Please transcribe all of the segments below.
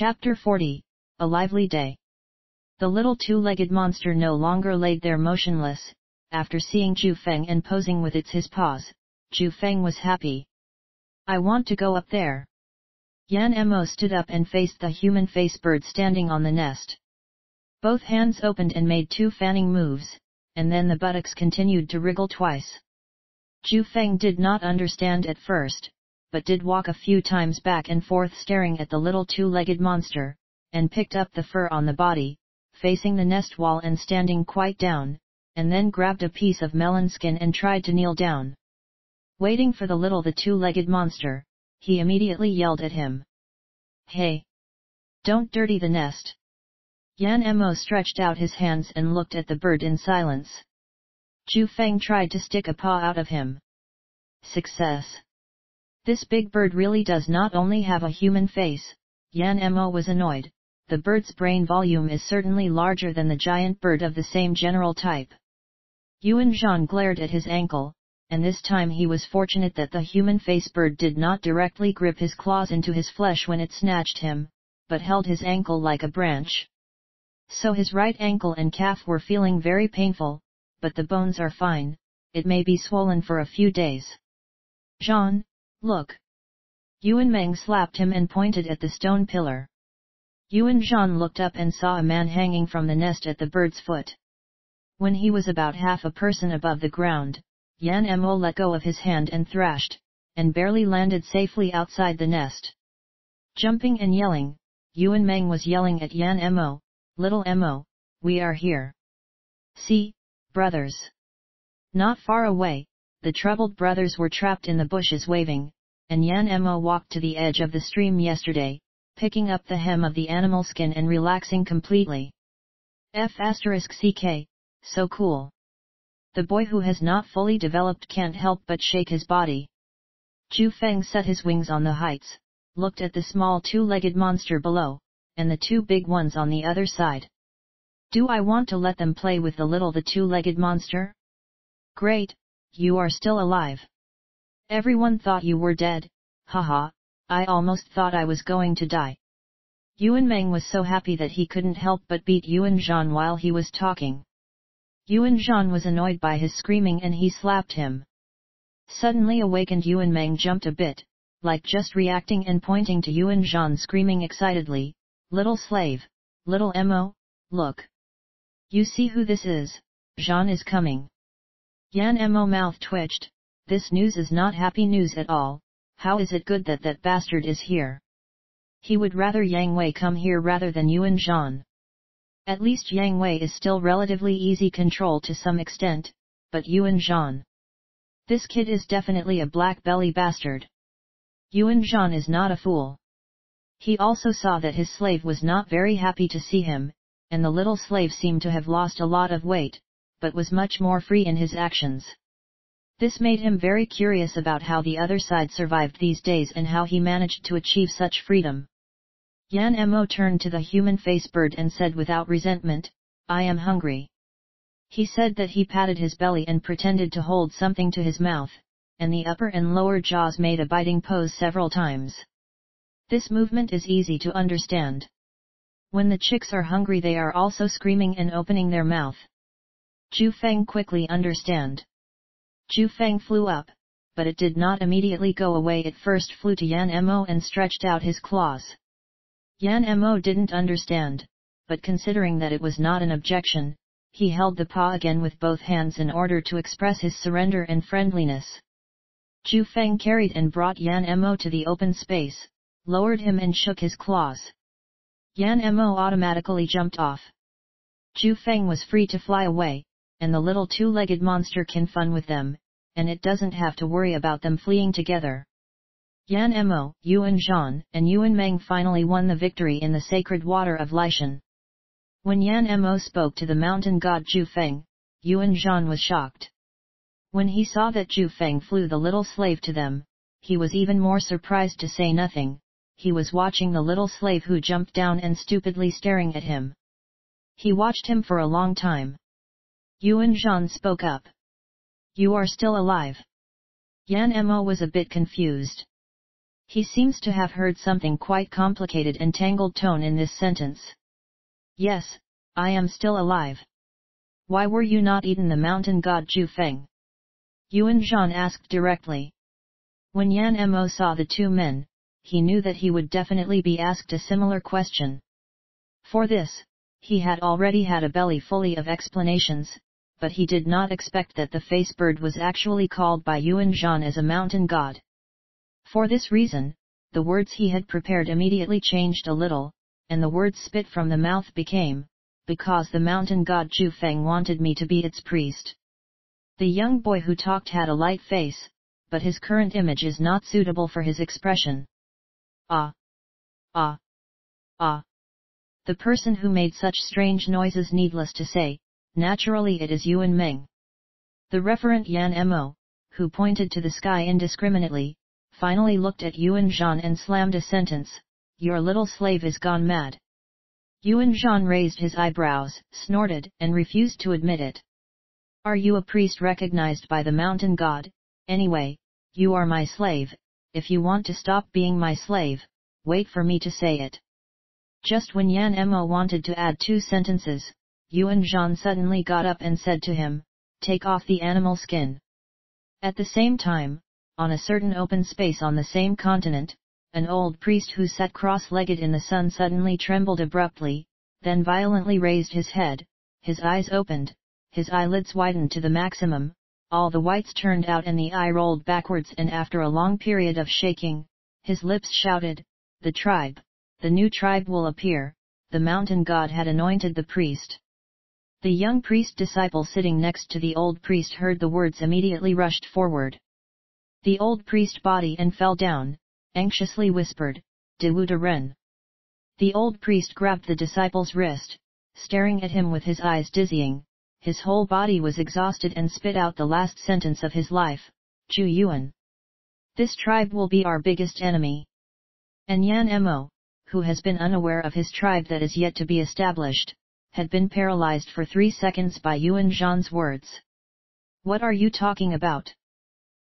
Chapter 40 A Lively Day The little two-legged monster no longer laid there motionless, after seeing Zhu Feng and posing with its his paws, Zhu Feng was happy. I want to go up there. Yan Mo stood up and faced the human face bird standing on the nest. Both hands opened and made two fanning moves, and then the buttocks continued to wriggle twice. Zhu Feng did not understand at first, but did walk a few times back and forth staring at the little two-legged monster, and picked up the fur on the body, facing the nest wall and standing quite down, and then grabbed a piece of melon skin and tried to kneel down. Waiting for the little the two-legged monster, he immediately yelled at him. Hey! Don't dirty the nest! Yan Mo stretched out his hands and looked at the bird in silence. Zhu Feng tried to stick a paw out of him. Success! This big bird really does not only have a human face, Yan Mo was annoyed, the bird's brain volume is certainly larger than the giant bird of the same general type. Yuan Zhan glared at his ankle, and this time he was fortunate that the human face bird did not directly grip his claws into his flesh when it snatched him, but held his ankle like a branch. So his right ankle and calf were feeling very painful, but the bones are fine, it may be swollen for a few days. Zhan, Look! Yuan Meng slapped him and pointed at the stone pillar. Yuan Zhan looked up and saw a man hanging from the nest at the bird's foot. When he was about half a person above the ground, Yan Mo let go of his hand and thrashed, and barely landed safely outside the nest. Jumping and yelling, Yuan Meng was yelling at Yan Mo, Little Mo, we are here. See, brothers. Not far away, the troubled brothers were trapped in the bushes waving, and Yan Mo walked to the edge of the stream yesterday, picking up the hem of the animal skin and relaxing completely. F asterisk CK, so cool. The boy who has not fully developed can't help but shake his body. Zhu Feng set his wings on the heights, looked at the small two-legged monster below, and the two big ones on the other side. Do I want to let them play with the little the two-legged monster? Great, you are still alive. Everyone thought you were dead, haha, I almost thought I was going to die. Yuan Meng was so happy that he couldn't help but beat Yuan Zhan while he was talking. Yuan Zhan was annoyed by his screaming and he slapped him. Suddenly awakened Yuan Meng jumped a bit, like just reacting and pointing to Yuan Zhan screaming excitedly, Little slave, little Mo, look. You see who this is, Zhan is coming. Yan Mo mouth twitched, this news is not happy news at all, how is it good that that bastard is here? He would rather Yang Wei come here rather than Yuan Zhan. At least Yang Wei is still relatively easy control to some extent, but Yuan Zhan. This kid is definitely a black belly bastard. Yuan Zhan is not a fool. He also saw that his slave was not very happy to see him, and the little slave seemed to have lost a lot of weight, but was much more free in his actions. This made him very curious about how the other side survived these days and how he managed to achieve such freedom. Yan Mo turned to the human face bird and said without resentment, I am hungry. He said that he patted his belly and pretended to hold something to his mouth, and the upper and lower jaws made a biting pose several times. This movement is easy to understand. When the chicks are hungry they are also screaming and opening their mouth. Zhu Feng quickly understand. Zhu Feng flew up, but it did not immediately go away it first flew to Yan Mo and stretched out his claws. Yan Mo didn't understand, but considering that it was not an objection, he held the paw again with both hands in order to express his surrender and friendliness. Zhu Feng carried and brought Yan Mo to the open space, lowered him and shook his claws. Yan Mo automatically jumped off. Zhu Feng was free to fly away, and the little two-legged monster can fun with them, and it doesn't have to worry about them fleeing together. Yan Mo, Yuan Zhan, and Yuan Meng finally won the victory in the sacred water of Lishan. When Yan Mo spoke to the mountain god Zhu Feng, Yuan Zhan was shocked. When he saw that Zhu Feng flew the little slave to them, he was even more surprised to say nothing, he was watching the little slave who jumped down and stupidly staring at him. He watched him for a long time. Yuan Zhan spoke up. You are still alive. Yan Mo was a bit confused. He seems to have heard something quite complicated and tangled tone in this sentence. Yes, I am still alive. Why were you not eaten the mountain god Zhu Feng? Yuan Zhan asked directly. When Yan Mo saw the two men, he knew that he would definitely be asked a similar question. For this, he had already had a belly fully of explanations, but he did not expect that the face bird was actually called by Yuan Zhan as a mountain god. For this reason, the words he had prepared immediately changed a little, and the words spit from the mouth became, because the mountain god Zhu Feng wanted me to be its priest. The young boy who talked had a light face, but his current image is not suitable for his expression. Ah! Ah! Ah! The person who made such strange noises needless to say, naturally it is Yuan Meng. The referent Yan Mo, who pointed to the sky indiscriminately, finally looked at Yuan Zhan and slammed a sentence, Your little slave is gone mad. Yuan Zhan raised his eyebrows, snorted, and refused to admit it. Are you a priest recognized by the mountain god? Anyway, you are my slave, if you want to stop being my slave, wait for me to say it. Just when Yan Mo wanted to add two sentences, Yuan Zhan suddenly got up and said to him, Take off the animal skin. At the same time, on a certain open space on the same continent, an old priest who sat cross-legged in the sun suddenly trembled abruptly, then violently raised his head, his eyes opened, his eyelids widened to the maximum, all the whites turned out and the eye rolled backwards and after a long period of shaking, his lips shouted, The tribe, the new tribe will appear, the mountain god had anointed the priest. The young priest disciple sitting next to the old priest heard the words immediately rushed forward. The old priest body and fell down, anxiously whispered, De Ren. The old priest grabbed the disciple's wrist, staring at him with his eyes dizzying, his whole body was exhausted and spit out the last sentence of his life, Zhu Yuan. This tribe will be our biggest enemy. And Yan Mo, who has been unaware of his tribe that is yet to be established, had been paralyzed for three seconds by Yuan Zhan's words. What are you talking about?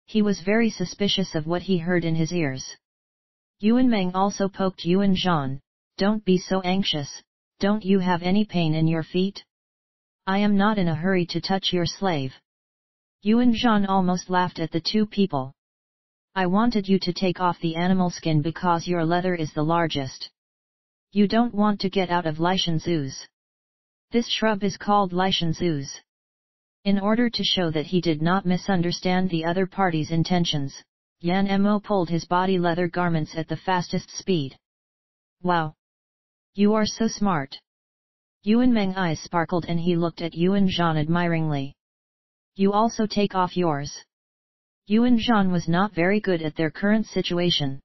He was very suspicious of what he heard in his ears. Yuan Meng also poked Yuan Zhan, don't be so anxious, don't you have any pain in your feet? I am not in a hurry to touch your slave. Yuan Zhan almost laughed at the two people. I wanted you to take off the animal skin because your leather is the largest. You don't want to get out of Lishan's ooze. This shrub is called Lishan's ooze. In order to show that he did not misunderstand the other party's intentions, Yan Mo pulled his body leather garments at the fastest speed. Wow! You are so smart! Yuan Meng eyes sparkled and he looked at Yuan Zhan admiringly. You also take off yours. Yuan Zhan was not very good at their current situation.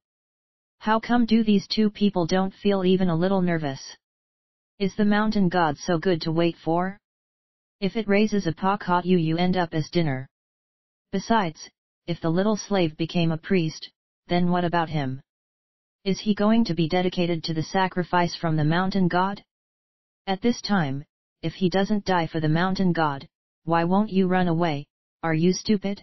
How come do these two people don't feel even a little nervous? Is the mountain god so good to wait for? If it raises a hot you you end up as dinner. Besides, if the little slave became a priest, then what about him? Is he going to be dedicated to the sacrifice from the mountain god? At this time, if he doesn't die for the mountain god, why won't you run away, are you stupid?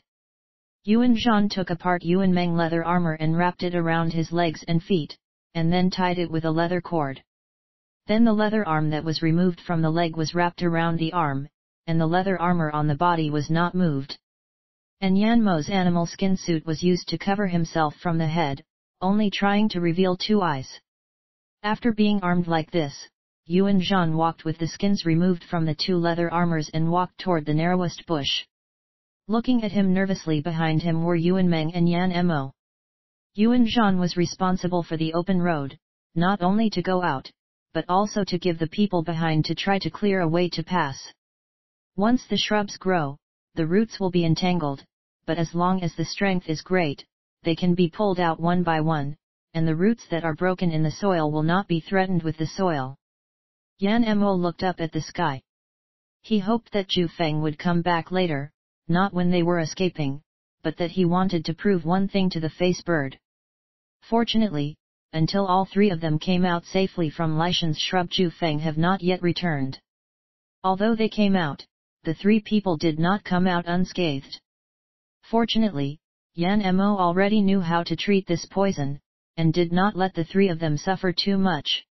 Yuan Zhan took apart Yuan Meng leather armor and wrapped it around his legs and feet, and then tied it with a leather cord. Then the leather arm that was removed from the leg was wrapped around the arm, and the leather armor on the body was not moved. And Yan Mo's animal skin suit was used to cover himself from the head, only trying to reveal two eyes. After being armed like this, Yuan Zhan walked with the skins removed from the two leather armors and walked toward the narrowest bush. Looking at him nervously behind him were Yuan Meng and Yan Mo. Yuan Zhan was responsible for the open road, not only to go out, but also to give the people behind to try to clear a way to pass. Once the shrubs grow, the roots will be entangled, but as long as the strength is great, they can be pulled out one by one, and the roots that are broken in the soil will not be threatened with the soil. Yan Mo looked up at the sky. He hoped that Zhu Feng would come back later, not when they were escaping, but that he wanted to prove one thing to the face bird. Fortunately, until all three of them came out safely from Lishan's shrub Zhu Feng have not yet returned. Although they came out, the three people did not come out unscathed. Fortunately, Yan Mo already knew how to treat this poison, and did not let the three of them suffer too much.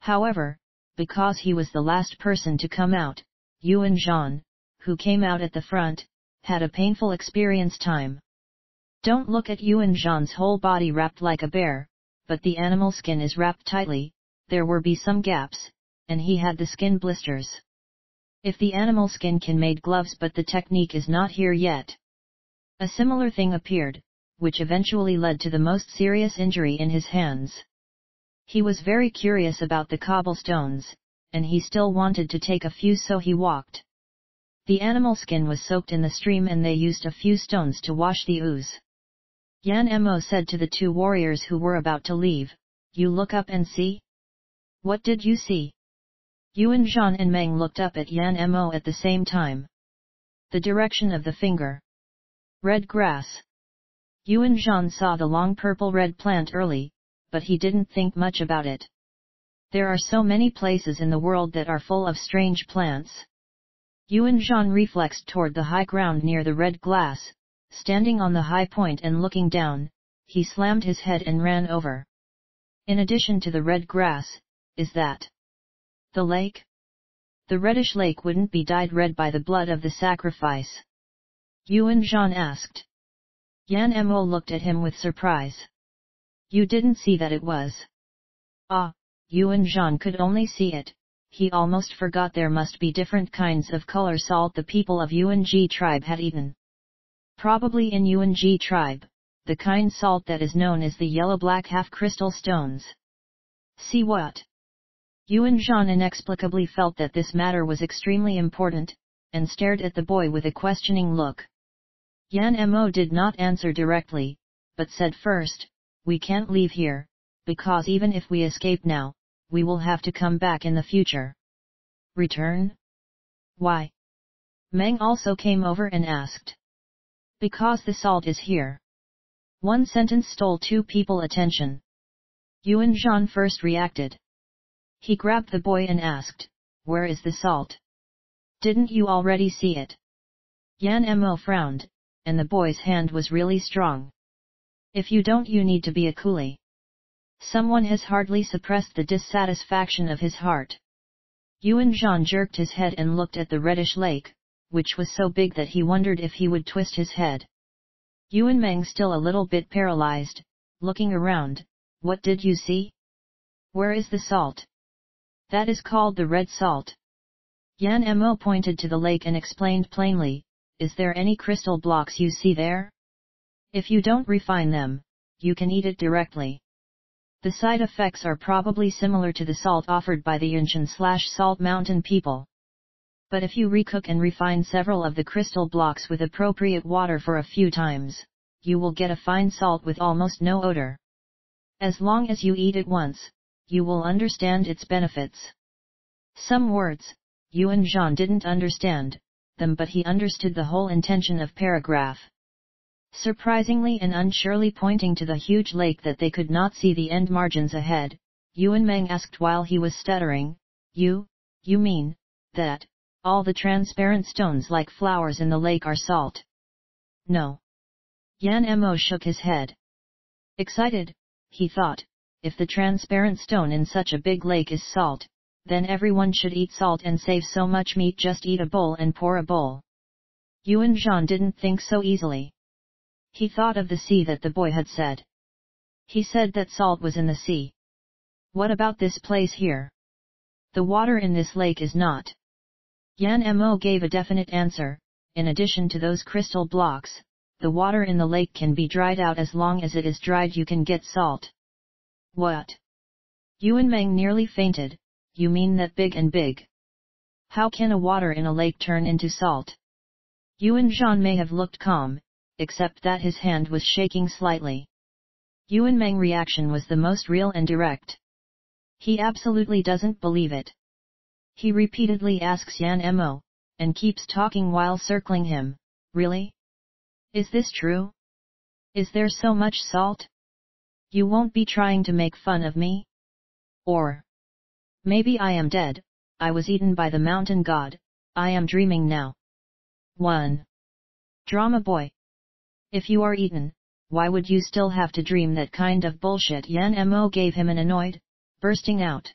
However, because he was the last person to come out, Yuan Zhan, who came out at the front, had a painful experience time. Don't look at Yuan Zhan's whole body wrapped like a bear, but the animal skin is wrapped tightly, there were be some gaps, and he had the skin blisters. If the animal skin can made gloves but the technique is not here yet. A similar thing appeared, which eventually led to the most serious injury in his hands. He was very curious about the cobblestones, and he still wanted to take a few so he walked. The animal skin was soaked in the stream and they used a few stones to wash the ooze. Yan Mo said to the two warriors who were about to leave, You look up and see? What did you see? Yuan Zhan and Meng looked up at Yan Mo at the same time. The direction of the finger. Red grass. Yuan Zhan saw the long purple-red plant early, but he didn't think much about it. There are so many places in the world that are full of strange plants. Yuan Zhan reflexed toward the high ground near the red glass, standing on the high point and looking down, he slammed his head and ran over. In addition to the red grass, is that the lake? The reddish lake wouldn't be dyed red by the blood of the sacrifice. Yuan Zhan asked. Yan Mo looked at him with surprise. You didn't see that it was. Ah, Yuan Zhan could only see it, he almost forgot there must be different kinds of color salt the people of Yuan-Ji tribe had eaten. Probably in Yuan-Ji tribe, the kind salt that is known as the yellow-black half-crystal stones. See what? Yuan Zhan inexplicably felt that this matter was extremely important, and stared at the boy with a questioning look. Yan Mo did not answer directly, but said first, we can't leave here, because even if we escape now, we will have to come back in the future. Return? Why? Meng also came over and asked. Because the salt is here. One sentence stole two people attention. Yuan Zhan first reacted. He grabbed the boy and asked, Where is the salt? Didn't you already see it? Yan Mo frowned, and the boy's hand was really strong. If you don't you need to be a coolie. Someone has hardly suppressed the dissatisfaction of his heart. Yuan Zhan jerked his head and looked at the reddish lake, which was so big that he wondered if he would twist his head. Yuan Meng still a little bit paralyzed, looking around, what did you see? Where is the salt? That is called the red salt. Yan Mo pointed to the lake and explained plainly, is there any crystal blocks you see there? If you don't refine them, you can eat it directly. The side effects are probably similar to the salt offered by the Yanshan slash Salt Mountain people. But if you recook and refine several of the crystal blocks with appropriate water for a few times, you will get a fine salt with almost no odor. As long as you eat it once, you will understand its benefits. Some words, Yuan Zhan didn't understand them but he understood the whole intention of paragraph. Surprisingly and unsurely pointing to the huge lake that they could not see the end margins ahead, Yuan Meng asked while he was stuttering, You, you mean, that, all the transparent stones like flowers in the lake are salt? No. Yan Mo shook his head. Excited, he thought, if the transparent stone in such a big lake is salt, then everyone should eat salt and save so much meat just eat a bowl and pour a bowl. Yuan Zhan didn't think so easily. He thought of the sea that the boy had said. He said that salt was in the sea. What about this place here? The water in this lake is not. Yan Mo gave a definite answer, in addition to those crystal blocks, the water in the lake can be dried out as long as it is dried you can get salt. What? Yuan Meng nearly fainted, you mean that big and big? How can a water in a lake turn into salt? Yuan Zhan may have looked calm, except that his hand was shaking slightly. Yuan Meng's reaction was the most real and direct. He absolutely doesn't believe it. He repeatedly asks Yan Mo, and keeps talking while circling him, really? Is this true? Is there so much salt? You won't be trying to make fun of me? Or, maybe I am dead, I was eaten by the mountain god, I am dreaming now. 1. Drama Boy if you are eaten, why would you still have to dream that kind of bullshit Yan Mo gave him an annoyed, bursting out.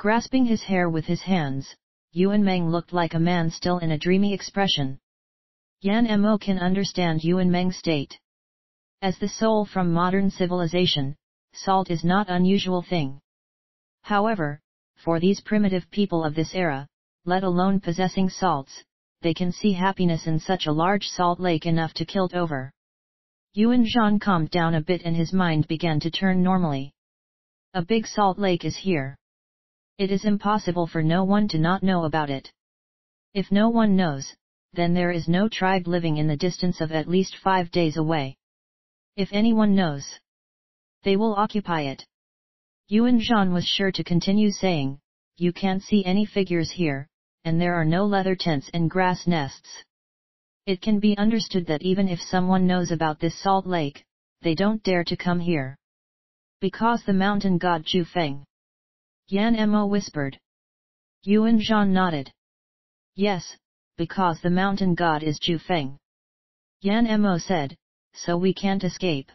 Grasping his hair with his hands, Yuan Meng looked like a man still in a dreamy expression. Yan Mo can understand Yuan Meng's state. As the soul from modern civilization, salt is not unusual thing. However, for these primitive people of this era, let alone possessing salts, they can see happiness in such a large salt lake enough to kilt over. Yuan Zhan calmed down a bit and his mind began to turn normally. A big salt lake is here. It is impossible for no one to not know about it. If no one knows, then there is no tribe living in the distance of at least five days away. If anyone knows, they will occupy it. Yuan Zhan was sure to continue saying, you can't see any figures here, and there are no leather tents and grass nests. It can be understood that even if someone knows about this salt lake, they don't dare to come here. Because the mountain god Zhu Feng. Yan Mo whispered. Yuan Zhan nodded. Yes, because the mountain god is Zhu Feng. Yan Mo said, so we can't escape.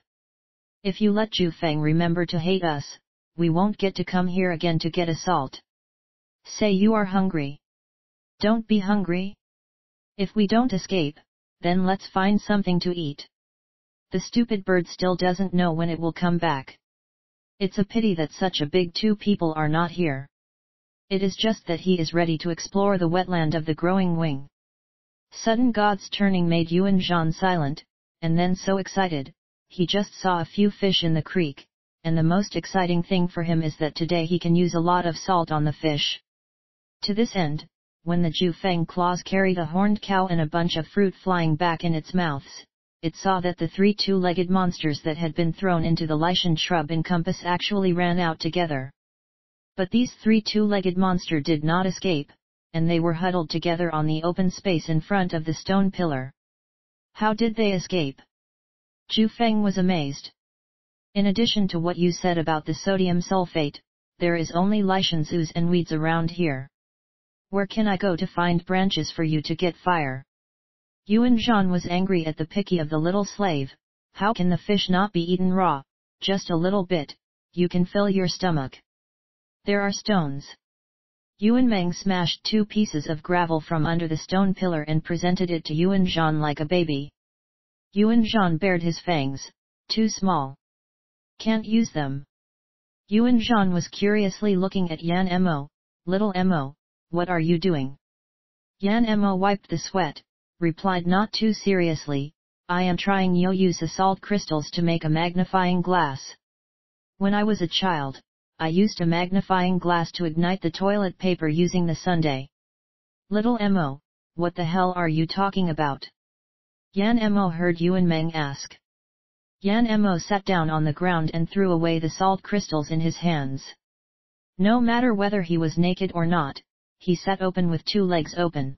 If you let Zhu Feng remember to hate us, we won't get to come here again to get assault. Say you are hungry. Don't be hungry. If we don't escape, then let's find something to eat. The stupid bird still doesn't know when it will come back. It's a pity that such a big two people are not here. It is just that he is ready to explore the wetland of the growing wing. Sudden God's turning made Yuan Zhan silent, and then so excited, he just saw a few fish in the creek, and the most exciting thing for him is that today he can use a lot of salt on the fish. To this end, when the Zhu Feng claws carried a horned cow and a bunch of fruit flying back in its mouths, it saw that the three two-legged monsters that had been thrown into the lichen shrub in compass actually ran out together. But these three two-legged monster did not escape, and they were huddled together on the open space in front of the stone pillar. How did they escape? Zhu Feng was amazed. In addition to what you said about the sodium sulfate, there is only lichens ooze and weeds around here. Where can I go to find branches for you to get fire? Yuan Zhan was angry at the picky of the little slave, how can the fish not be eaten raw, just a little bit, you can fill your stomach. There are stones. Yuan Meng smashed two pieces of gravel from under the stone pillar and presented it to Yuan Zhan like a baby. Yuan Zhan bared his fangs, too small. Can't use them. Yuan Zhan was curiously looking at Yan Mo, little Mo, what are you doing? Yan Mo wiped the sweat, replied not too seriously, I am trying yo use the salt crystals to make a magnifying glass. When I was a child, I used a magnifying glass to ignite the toilet paper using the sundae. Little Mo, what the hell are you talking about? Yan Mo heard Yuan Meng ask. Yan Mo sat down on the ground and threw away the salt crystals in his hands. No matter whether he was naked or not, he sat open with two legs open.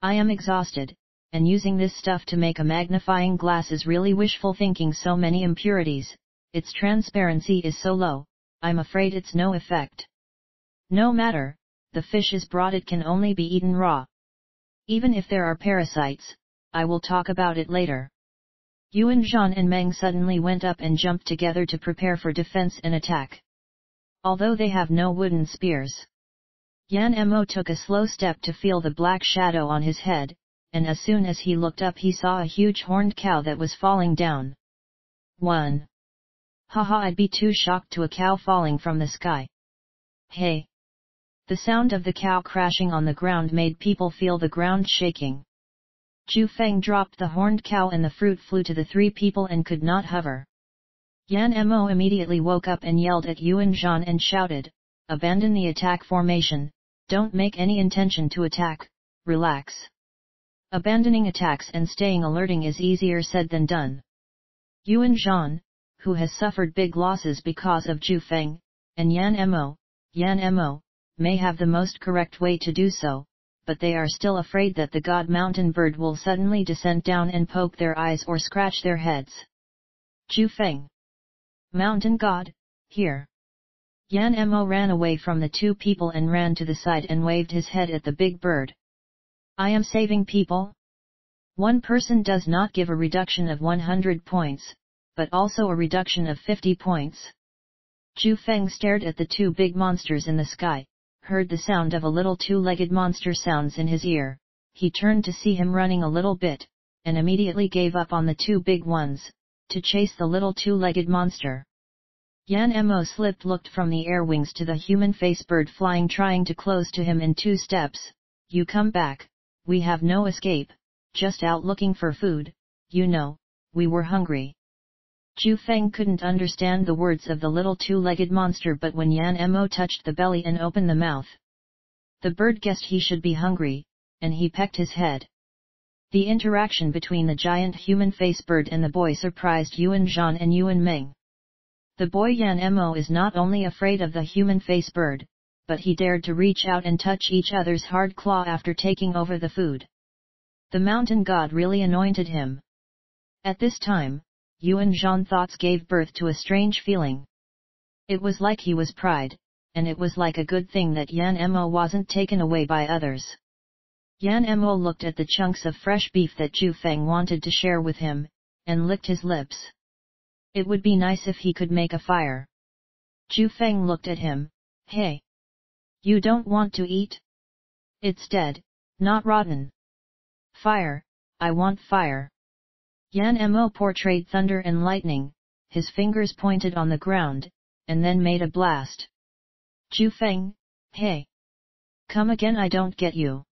I am exhausted, and using this stuff to make a magnifying glass is really wishful thinking so many impurities, its transparency is so low, I'm afraid it's no effect. No matter, the fish is brought it can only be eaten raw. Even if there are parasites, I will talk about it later. Yuan Zhan and Meng suddenly went up and jumped together to prepare for defense and attack. Although they have no wooden spears. Yan Mo took a slow step to feel the black shadow on his head, and as soon as he looked up he saw a huge horned cow that was falling down. 1. Haha I'd be too shocked to a cow falling from the sky. Hey! The sound of the cow crashing on the ground made people feel the ground shaking. Zhu Feng dropped the horned cow and the fruit flew to the three people and could not hover. Yan Mo immediately woke up and yelled at Yuan Zhan and shouted, Abandon the attack formation, don't make any intention to attack, relax. Abandoning attacks and staying alerting is easier said than done. Yuan Zhan, who has suffered big losses because of Zhu Feng, and Yan Mo, Yan Mo, may have the most correct way to do so, but they are still afraid that the god mountain bird will suddenly descend down and poke their eyes or scratch their heads. Zhu Feng. Mountain god, here. Yan Mo ran away from the two people and ran to the side and waved his head at the big bird. I am saving people? One person does not give a reduction of 100 points, but also a reduction of 50 points. Zhu Feng stared at the two big monsters in the sky, heard the sound of a little two-legged monster sounds in his ear, he turned to see him running a little bit, and immediately gave up on the two big ones, to chase the little two-legged monster. Yan Mo slipped looked from the air wings to the human face bird flying trying to close to him in two steps, you come back, we have no escape, just out looking for food, you know, we were hungry. Zhu Feng couldn't understand the words of the little two-legged monster but when Yan Mo touched the belly and opened the mouth, the bird guessed he should be hungry, and he pecked his head. The interaction between the giant human face bird and the boy surprised Yuan Zhan and Yuan Meng. The boy Yan Mo is not only afraid of the human face bird, but he dared to reach out and touch each other's hard claw after taking over the food. The mountain god really anointed him. At this time, Yuan Zhan thoughts gave birth to a strange feeling. It was like he was pride, and it was like a good thing that Yan Mo wasn't taken away by others. Yan Mo looked at the chunks of fresh beef that Zhu Feng wanted to share with him, and licked his lips. It would be nice if he could make a fire. Zhu Feng looked at him, hey! You don't want to eat? It's dead, not rotten. Fire, I want fire. Yan Mo portrayed thunder and lightning, his fingers pointed on the ground, and then made a blast. Zhu Feng, hey! Come again I don't get you.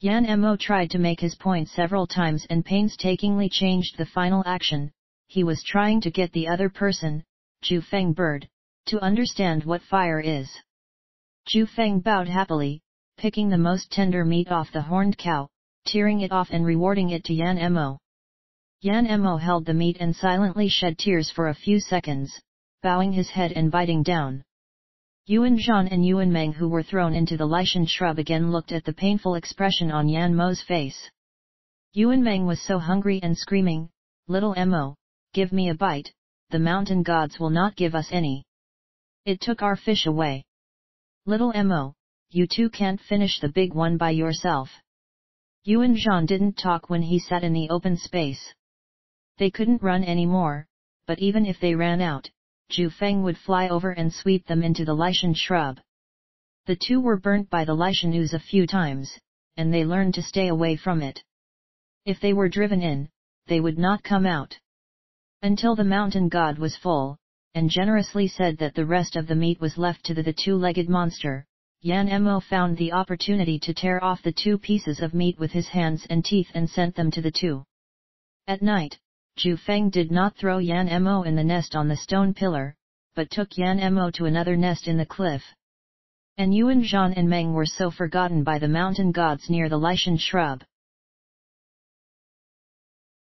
Yan Mo tried to make his point several times and painstakingly changed the final action, he was trying to get the other person, Zhu Feng bird, to understand what fire is. Zhu Feng bowed happily, picking the most tender meat off the horned cow, tearing it off and rewarding it to Yan Mo. Yan Mo held the meat and silently shed tears for a few seconds, bowing his head and biting down. Yuan Zhan and Yuan Meng who were thrown into the lichen shrub again looked at the painful expression on Yan Mo's face. Yuan Meng was so hungry and screaming, Little Mo, give me a bite, the mountain gods will not give us any. It took our fish away. Little Mo, you two can't finish the big one by yourself. Yuan Zhan didn't talk when he sat in the open space. They couldn't run anymore, but even if they ran out, Zhu Feng would fly over and sweep them into the lichen shrub. The two were burnt by the lichen ooze a few times, and they learned to stay away from it. If they were driven in, they would not come out. Until the mountain god was full, and generously said that the rest of the meat was left to the, the two-legged monster, Yan Mo found the opportunity to tear off the two pieces of meat with his hands and teeth and sent them to the two. At night, Zhu Feng did not throw Yan Mo in the nest on the stone pillar, but took Yan Mo to another nest in the cliff. And Yuan Zhan and Meng were so forgotten by the mountain gods near the lichen shrub.